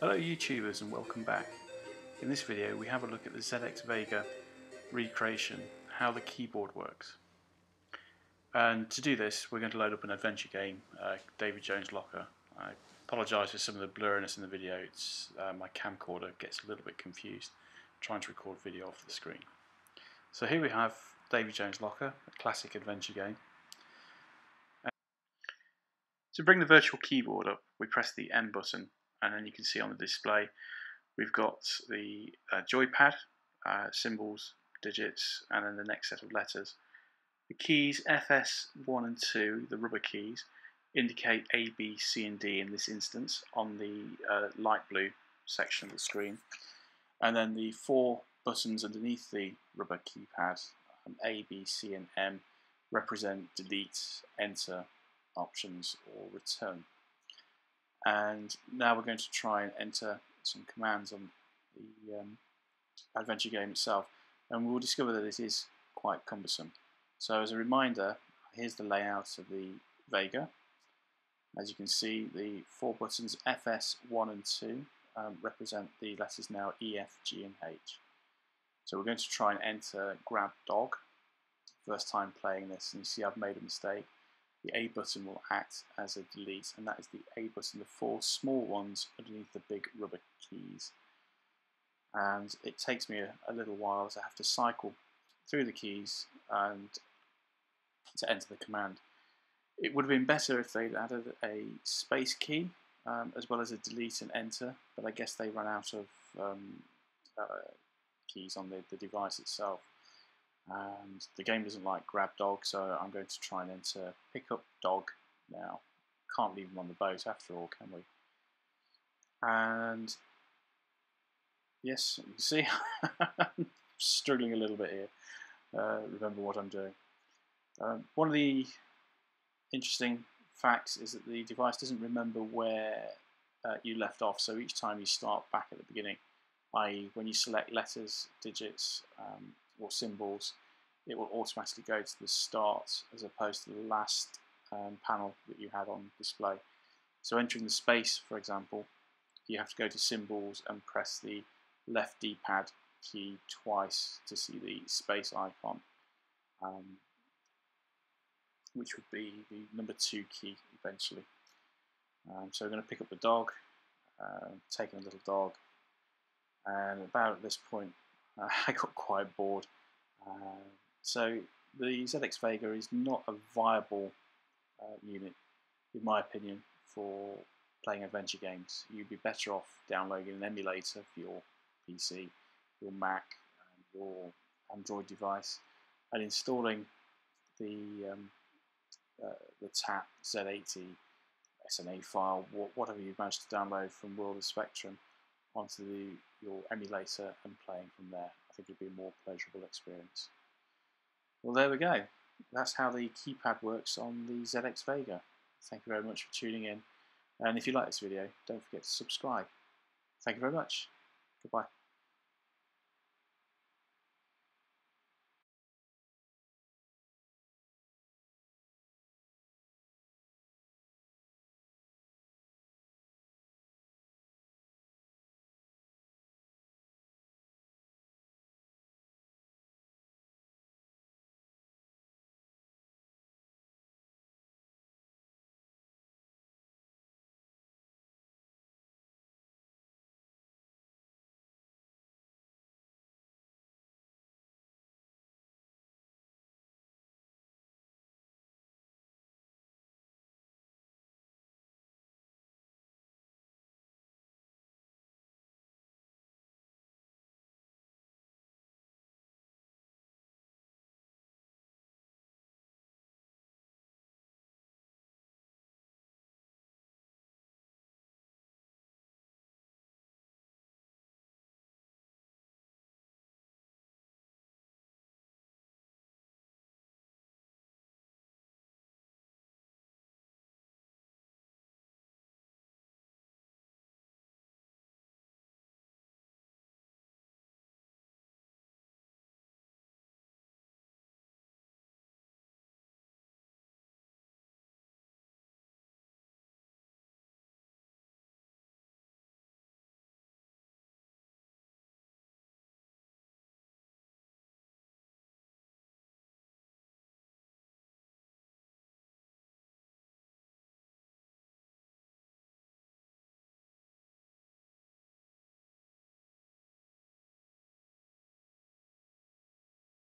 Hello YouTubers and welcome back. In this video we have a look at the ZX Vega recreation, how the keyboard works. And to do this we're going to load up an adventure game, uh, Davey Jones Locker. I apologise for some of the blurriness in the video, it's, uh, my camcorder gets a little bit confused trying to record video off the screen. So here we have David Jones Locker, a classic adventure game. To bring the virtual keyboard up, we press the M button, and then you can see on the display we've got the uh, joypad, uh, symbols, digits, and then the next set of letters. The keys FS1 and 2, the rubber keys, indicate A, B, C, and D in this instance on the uh, light blue section of the screen. And then the four buttons underneath the rubber keypad, um, A, B, C, and M, represent delete, enter, options or return. And now we're going to try and enter some commands on the um, adventure game itself and we'll discover that it is quite cumbersome. So as a reminder, here's the layout of the Vega. As you can see, the four buttons FS 1 and 2 um, represent the letters now E, F, G and H. So we're going to try and enter grab dog. First time playing this and you see I've made a mistake the A button will act as a delete, and that is the A button, the four small ones underneath the big rubber keys. And it takes me a, a little while as I have to cycle through the keys and to enter the command. It would have been better if they'd added a space key um, as well as a delete and enter, but I guess they ran out of um, uh, keys on the, the device itself and the game doesn't like grab dog so I'm going to try and enter pick up dog now. Can't leave him on the boat after all can we? And yes you see struggling a little bit here. Uh, remember what I'm doing. Um, one of the interesting facts is that the device doesn't remember where uh, you left off so each time you start back at the beginning i.e. when you select letters, digits, um, or symbols, it will automatically go to the start as opposed to the last um, panel that you had on display. So entering the space, for example, you have to go to symbols and press the left D-pad key twice to see the space icon, um, which would be the number two key eventually. Um, so we're going to pick up the dog, uh, taking a little dog, and about at this point uh, I got quite bored uh, so the ZX Vega is not a viable uh, unit, in my opinion, for playing adventure games. You'd be better off downloading an emulator for your PC, your Mac, your Android device, and installing the um, uh, the TAP Z80 SNA file, whatever you've managed to download from World of Spectrum, onto the, your emulator and playing from there. I think it'd be a more pleasurable experience. Well, there we go. That's how the keypad works on the ZX Vega. Thank you very much for tuning in. And if you like this video, don't forget to subscribe. Thank you very much. Goodbye.